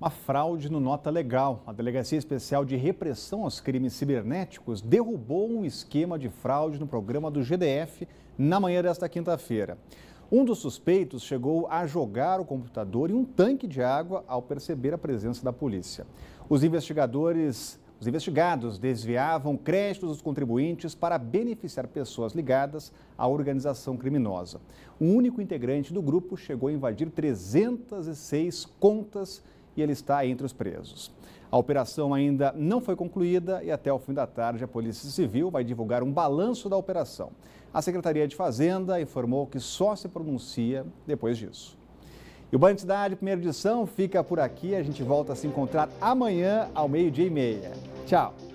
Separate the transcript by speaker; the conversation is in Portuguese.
Speaker 1: Uma fraude no Nota Legal. A Delegacia Especial de Repressão aos Crimes Cibernéticos derrubou um esquema de fraude no programa do GDF na manhã desta quinta-feira. Um dos suspeitos chegou a jogar o computador em um tanque de água ao perceber a presença da polícia. Os investigadores os investigados desviavam créditos dos contribuintes para beneficiar pessoas ligadas à organização criminosa. Um único integrante do grupo chegou a invadir 306 contas e ele está entre os presos. A operação ainda não foi concluída e até o fim da tarde a Polícia Civil vai divulgar um balanço da operação. A Secretaria de Fazenda informou que só se pronuncia depois disso. E o Band Cidade, primeira edição, fica por aqui. A gente volta a se encontrar amanhã ao meio-dia e meia. Tchau!